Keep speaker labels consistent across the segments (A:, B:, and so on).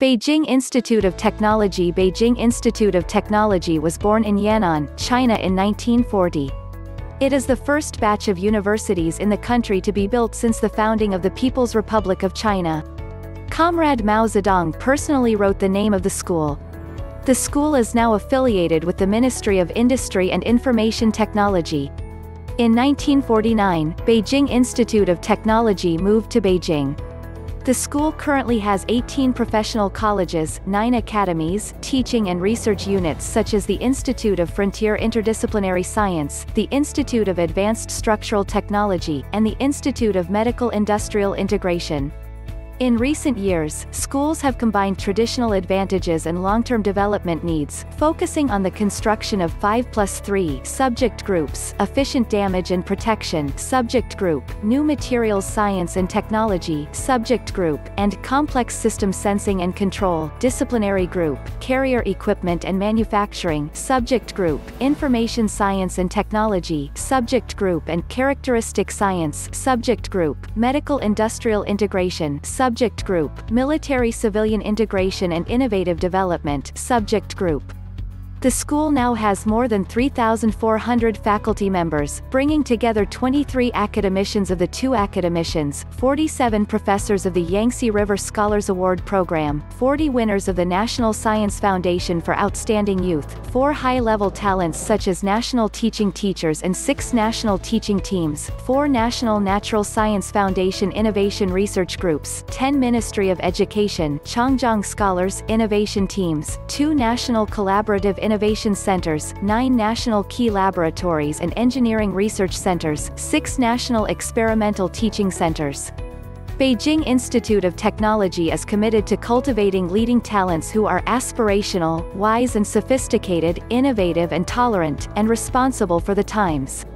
A: Beijing Institute of Technology Beijing Institute of Technology was born in Yan'an, China in 1940. It is the first batch of universities in the country to be built since the founding of the People's Republic of China. Comrade Mao Zedong personally wrote the name of the school. The school is now affiliated with the Ministry of Industry and Information Technology. In 1949, Beijing Institute of Technology moved to Beijing. The school currently has 18 professional colleges, 9 academies, teaching and research units such as the Institute of Frontier Interdisciplinary Science, the Institute of Advanced Structural Technology, and the Institute of Medical Industrial Integration. In recent years, schools have combined traditional advantages and long-term development needs, focusing on the construction of 5 plus 3 subject groups, efficient damage and protection subject group, new materials science and technology subject group, and complex system sensing and control disciplinary group, carrier equipment and manufacturing subject group, information science and technology subject group and characteristic science subject group, medical industrial integration Subject Group, Military-Civilian Integration and Innovative Development Subject Group. The school now has more than 3,400 faculty members, bringing together 23 academicians of the two academicians, 47 professors of the Yangtze River Scholars Award Program, 40 winners of the National Science Foundation for Outstanding Youth, 4 high-level talents such as national teaching teachers and 6 national teaching teams, 4 National Natural Science Foundation Innovation Research Groups, 10 Ministry of Education Changjiang Scholars Innovation Teams, 2 National Collaborative Innovation Innovation Centers, 9 National Key Laboratories and Engineering Research Centers, 6 National Experimental Teaching Centers. Beijing Institute of Technology is committed to cultivating leading talents who are aspirational, wise and sophisticated, innovative and tolerant, and responsible for the times.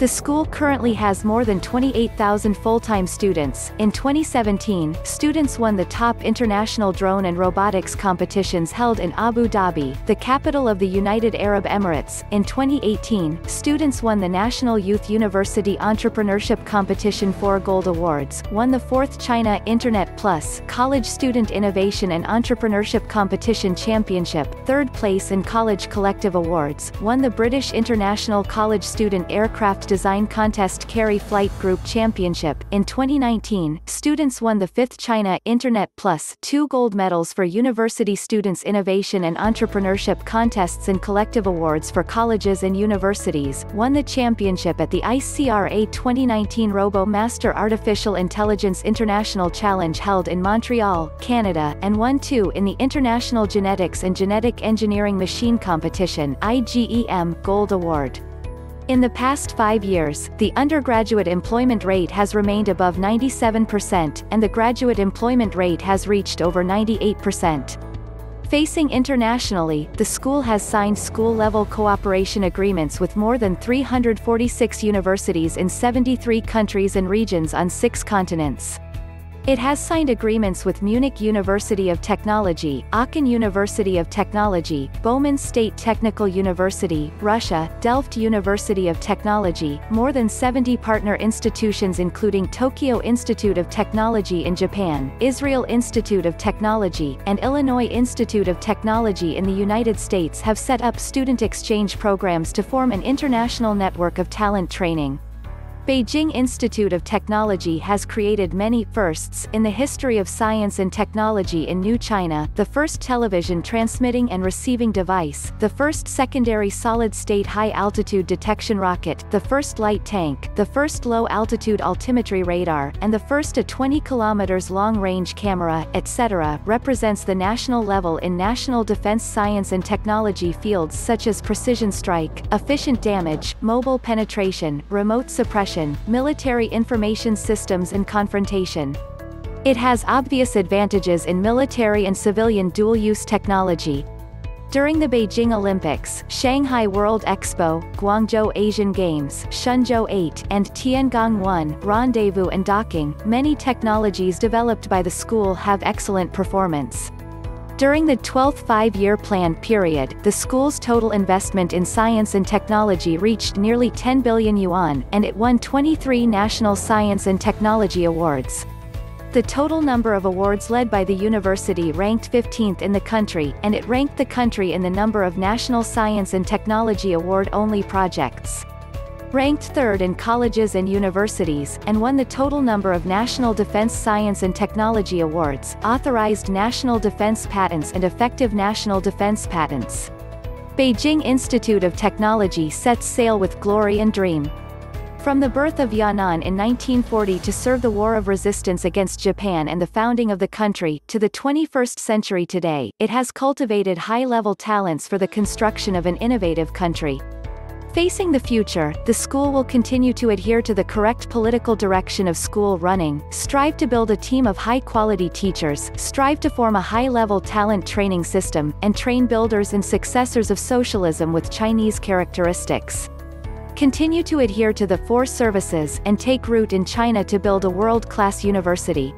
A: The school currently has more than 28,000 full-time students. In 2017, students won the top international drone and robotics competitions held in Abu Dhabi, the capital of the United Arab Emirates. In 2018, students won the National Youth University Entrepreneurship Competition 4 Gold Awards, won the 4th China Internet Plus College Student Innovation and Entrepreneurship Competition Championship, 3rd place in College Collective Awards, won the British International College Student Aircraft Design Contest Carry Flight Group Championship. In 2019, students won the 5th China Internet Plus two gold medals for university students innovation and entrepreneurship contests and collective awards for colleges and universities, won the championship at the ICRA 2019 Robo Master Artificial Intelligence International Challenge held in Montreal, Canada, and won two in the International Genetics and Genetic Engineering Machine Competition IGEM Gold Award. In the past five years, the undergraduate employment rate has remained above 97% and the graduate employment rate has reached over 98%. Facing internationally, the school has signed school-level cooperation agreements with more than 346 universities in 73 countries and regions on six continents. It has signed agreements with Munich University of Technology, Aachen University of Technology, Bauman State Technical University, Russia, Delft University of Technology, more than 70 partner institutions including Tokyo Institute of Technology in Japan, Israel Institute of Technology, and Illinois Institute of Technology in the United States have set up student exchange programs to form an international network of talent training. Beijing Institute of Technology has created many firsts in the history of science and technology in New China, the first television transmitting and receiving device, the first secondary solid-state high-altitude detection rocket, the first light tank, the first low-altitude altimetry radar, and the first a 20 km long-range camera, etc., represents the national level in national defense science and technology fields such as precision strike, efficient damage, mobile penetration, remote suppression, military information systems and confrontation. It has obvious advantages in military and civilian dual-use technology. During the Beijing Olympics, Shanghai World Expo, Guangzhou Asian Games, Shenzhou 8, and Tiangong 1, Rendezvous and Docking, many technologies developed by the school have excellent performance. During the 12th five-year plan period, the school's total investment in science and technology reached nearly 10 billion yuan, and it won 23 national science and technology awards. The total number of awards led by the university ranked 15th in the country, and it ranked the country in the number of National Science and Technology Award-only projects. Ranked third in colleges and universities, and won the total number of National Defense Science and Technology Awards, authorized national defense patents and effective national defense patents. Beijing Institute of Technology sets sail with glory and dream. From the birth of Yan'an in 1940 to serve the war of resistance against Japan and the founding of the country, to the 21st century today, it has cultivated high-level talents for the construction of an innovative country. Facing the future, the school will continue to adhere to the correct political direction of school running, strive to build a team of high-quality teachers, strive to form a high-level talent training system, and train builders and successors of socialism with Chinese characteristics. Continue to adhere to the four services and take root in China to build a world-class university.